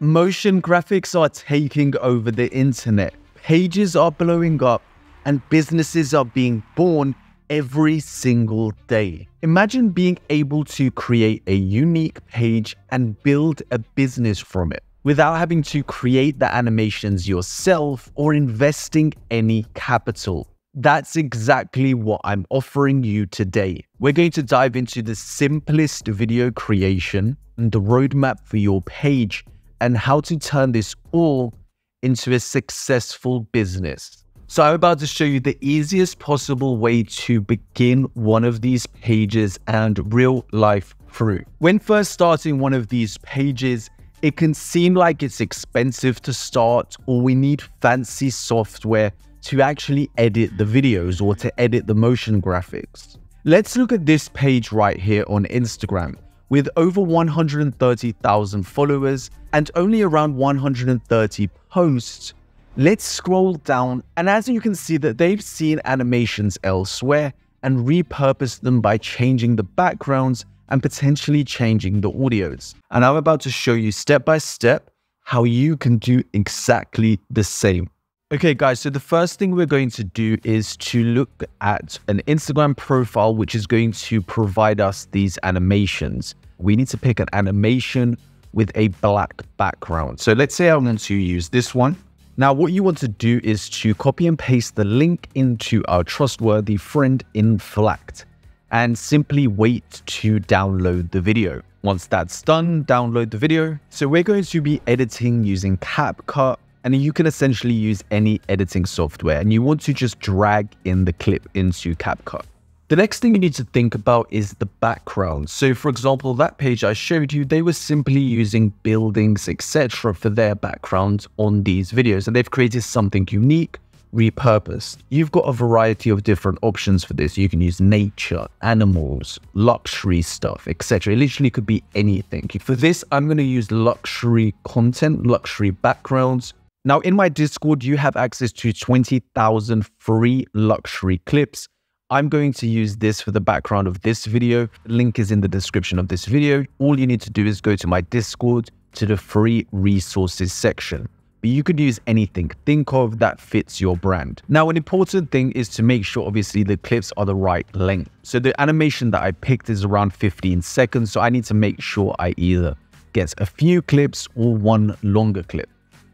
Motion graphics are taking over the internet. Pages are blowing up and businesses are being born every single day. Imagine being able to create a unique page and build a business from it without having to create the animations yourself or investing any capital. That's exactly what I'm offering you today. We're going to dive into the simplest video creation and the roadmap for your page and how to turn this all into a successful business. So I'm about to show you the easiest possible way to begin one of these pages and real life through. When first starting one of these pages, it can seem like it's expensive to start or we need fancy software to actually edit the videos or to edit the motion graphics. Let's look at this page right here on Instagram with over 130,000 followers and only around 130 posts, let's scroll down and as you can see that they've seen animations elsewhere and repurposed them by changing the backgrounds and potentially changing the audios. And I'm about to show you step by step how you can do exactly the same. Okay, guys, so the first thing we're going to do is to look at an Instagram profile which is going to provide us these animations. We need to pick an animation with a black background. So let's say I'm going to use this one. Now, what you want to do is to copy and paste the link into our trustworthy friend Inflact and simply wait to download the video. Once that's done, download the video. So we're going to be editing using CapCut and you can essentially use any editing software and you want to just drag in the clip into CapCut. The next thing you need to think about is the background. So for example, that page I showed you, they were simply using buildings, etc. for their backgrounds on these videos and they've created something unique, repurposed. You've got a variety of different options for this. You can use nature, animals, luxury stuff, etc. It literally could be anything. For this, I'm going to use luxury content, luxury backgrounds, now, in my Discord, you have access to 20,000 free luxury clips. I'm going to use this for the background of this video. Link is in the description of this video. All you need to do is go to my Discord to the free resources section. But you could use anything. Think of that fits your brand. Now, an important thing is to make sure, obviously, the clips are the right length. So the animation that I picked is around 15 seconds. So I need to make sure I either get a few clips or one longer clip.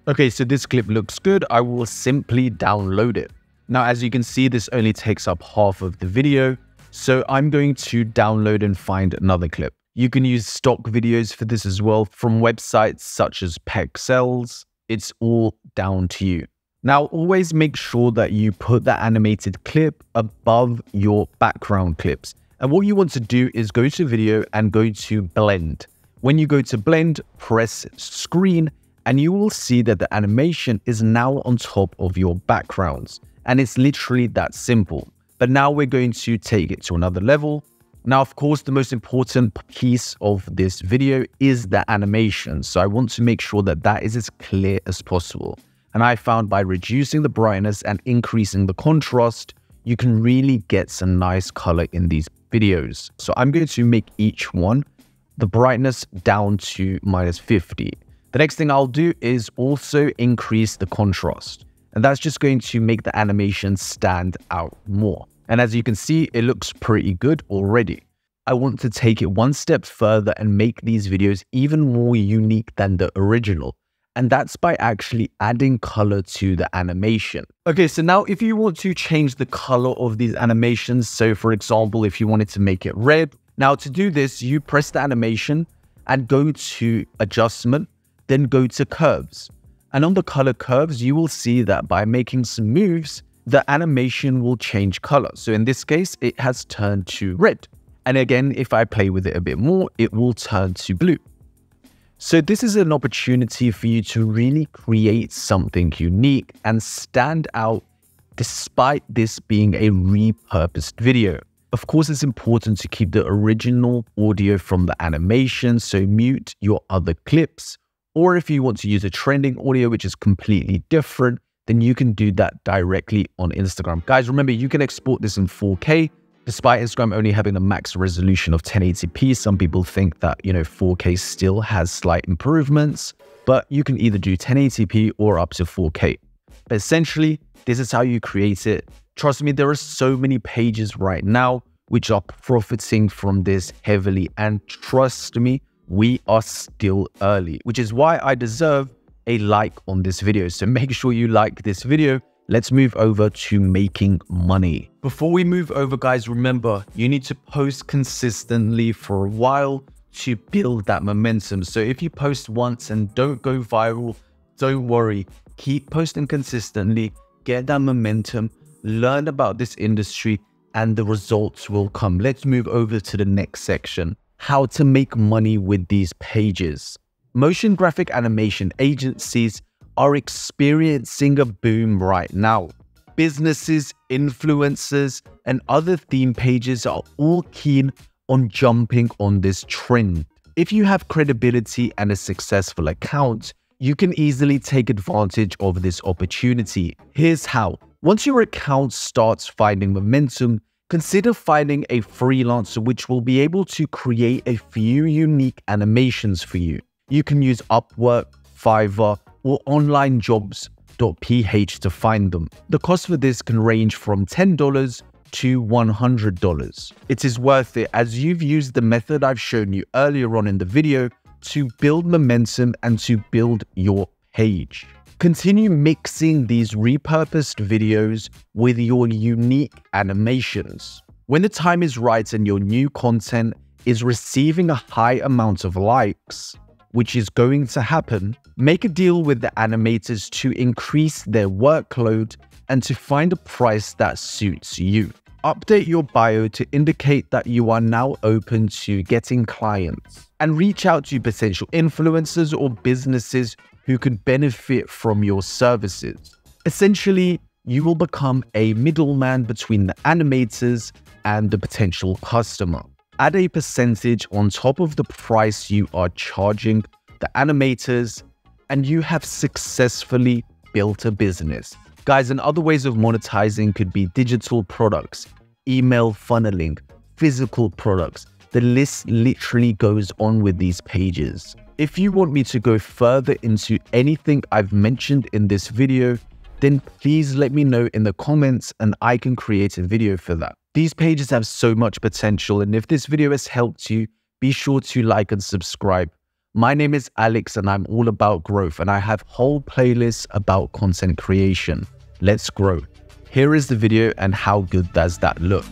Okay, so this clip looks good. I will simply download it. Now, as you can see, this only takes up half of the video. So I'm going to download and find another clip. You can use stock videos for this as well from websites such as Pexels. It's all down to you. Now, always make sure that you put the animated clip above your background clips. And what you want to do is go to video and go to blend. When you go to blend, press screen and you will see that the animation is now on top of your backgrounds. And it's literally that simple. But now we're going to take it to another level. Now, of course, the most important piece of this video is the animation. So I want to make sure that that is as clear as possible. And I found by reducing the brightness and increasing the contrast, you can really get some nice color in these videos. So I'm going to make each one the brightness down to minus 50. The next thing I'll do is also increase the contrast. And that's just going to make the animation stand out more. And as you can see, it looks pretty good already. I want to take it one step further and make these videos even more unique than the original. And that's by actually adding color to the animation. Okay, so now if you want to change the color of these animations, so for example, if you wanted to make it red, now to do this, you press the animation and go to adjustment then go to curves. And on the color curves, you will see that by making some moves, the animation will change color. So in this case, it has turned to red. And again, if I play with it a bit more, it will turn to blue. So this is an opportunity for you to really create something unique and stand out despite this being a repurposed video. Of course, it's important to keep the original audio from the animation, so mute your other clips or if you want to use a trending audio, which is completely different, then you can do that directly on Instagram. Guys, remember, you can export this in 4K. Despite Instagram only having a max resolution of 1080p, some people think that, you know, 4K still has slight improvements. but you can either do 1080p or up to 4K. But essentially, this is how you create it. Trust me, there are so many pages right now which are profiting from this heavily. And trust me, we are still early, which is why I deserve a like on this video. So make sure you like this video. Let's move over to making money. Before we move over, guys, remember you need to post consistently for a while to build that momentum. So if you post once and don't go viral, don't worry. Keep posting consistently, get that momentum, learn about this industry, and the results will come. Let's move over to the next section how to make money with these pages. Motion graphic animation agencies are experiencing a boom right now. Businesses, influencers, and other theme pages are all keen on jumping on this trend. If you have credibility and a successful account, you can easily take advantage of this opportunity. Here's how. Once your account starts finding momentum, consider finding a freelancer which will be able to create a few unique animations for you. You can use Upwork, Fiverr, or onlinejobs.ph to find them. The cost for this can range from $10 to $100. It is worth it as you've used the method I've shown you earlier on in the video to build momentum and to build your page. Continue mixing these repurposed videos with your unique animations. When the time is right and your new content is receiving a high amount of likes, which is going to happen, make a deal with the animators to increase their workload and to find a price that suits you. Update your bio to indicate that you are now open to getting clients and reach out to potential influencers or businesses who could benefit from your services. Essentially, you will become a middleman between the animators and the potential customer add a percentage on top of the price you are charging the animators, and you have successfully built a business. Guys, and other ways of monetizing could be digital products, email funneling, physical products. The list literally goes on with these pages. If you want me to go further into anything I've mentioned in this video, then please let me know in the comments and I can create a video for that. These pages have so much potential, and if this video has helped you, be sure to like and subscribe. My name is Alex, and I'm all about growth, and I have whole playlists about content creation. Let's grow. Here is the video, and how good does that look?